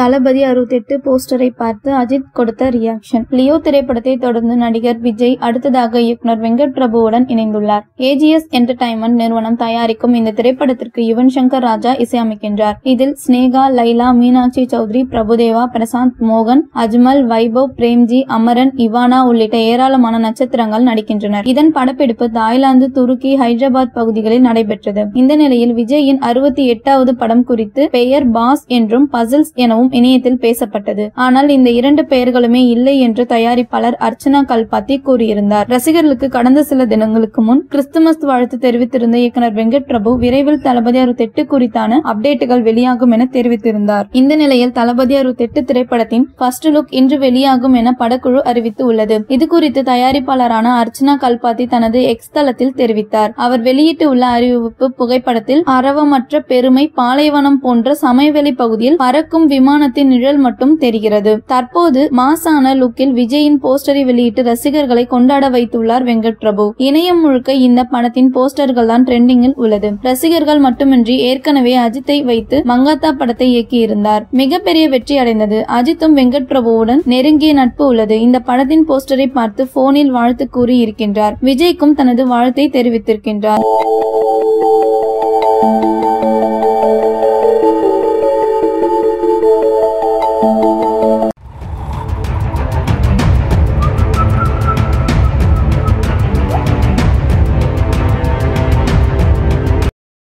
தளபதி அறுபத்தெட்டு போஸ்டரை பார்த்து அஜித் கொடுத்த ரியாக்ஷன் லியோ திரைப்படத்தை தொடர்ந்து நடிகர் விஜய் அடுத்ததாக இயக்குனர் வெங்கட் பிரபுவுடன் இணைந்துள்ளார். ஏஜிஎஸ் என்டர்டைன்மெண்ட் நிறுவனம் தயாரிக்கும் இந்த திரைப்படத்திற்கு யுவன் சங்கர் ராஜா இசையமைக்கின்றார். இதில் ஸ்னேகா லைலா மீனாட்சி சௌத்ரி பிரபுதேவா பிரசாந்த் மோகன் அஜ்மல் வைபவ் பிரேம்ஜி அமரன் இவானா உள்ளிட்ட ஏராளமான நட்சத்திரங்கள் நடிக்கின்றனர். இதன் படப்பிடிப்பு தாய்லாந்து துருக்கி ஹைதராபாத் பகுதிகளில் நடைபெற்றது. இந்த நிலையில் விஜயின் அறுபத்தி எட்டாவது படம் குறித்து பெயர் பாஸ் என்றும் பசில்ஸ் எனவும் இணையத்தில் பேசப்பட்டது. ஆனால் இந்த இரண்டு பெயர்களுமே இல்லை என்று தயாரிப்பாளர் அர்ச்சனா கல்பாத்தி கூறியிருந்தார். ரசிகர்களுக்கு கடந்த சில தினங்களுக்கு முன் கிறிஸ்துமஸ் வாழ்த்து தெரிவித்திருந்த இயக்குனர் வெங்கட் பிரபு விரைவில் தளபதி அறுபத்தெட்டு குறித்தான அப்டேட்டுகள் வெளியாகும் என தெரிவித்திருந்தார். இந்த நிலையில் தளபதி அறுபத்தெட்டு திரைப்படத்தின் ஃபர்ஸ்ட் லுக் இன்று வெளியாகும் என படக்குழு அறிவித்து உள்ளது. இது குறித்து தயாரிப்பாளரான அர்ச்சனா கல்பாத்தி தனது எக்ஸ் தளத்தில் தெரிவித்தார். அவர் வெளியிட்டுள்ள அறிவிப்பு புகைப்படத்தில் அரவமற்ற பெருமை பாலைவனம் போன்ற சமயவெளி பகுதியில் பறக்கும் விமானத்தின் நிழல் மட்டும் தெரிகிறது. தற்போது மாசான லுக்கில் விஜயின் போஸ்டரை வெளியிட்டு ரசிகர்களை கொண்டாட வைத்துள்ளார் வெங்கட் பிரபு இணையம் முழுக்க இந்த படத்தின் போஸ்டர்கள் தான் ட்ரெண்டிங்கில் உள்ளது. ரசிகர்கள் மட்டுமின்றி ஏற்கனவே அஜித்தை வைத்து மங்காத்தா படத்தை இயக்கியிருந்தார். மிகப்பெரிய வெற்றி அடைந்தது அஜித்தும் வெங்கட் பிரபுவுடன் நெருங்கிய நட்பு உள்ளது. இந்த படத்தின் போஸ்டரை பார்த்து போனில் வாழ்த்து கூறி இருக்கின்றார் விஜய்க்கும் தனது வாழ்த்தை தெரிவித்திருக்கின்றார். Thank you.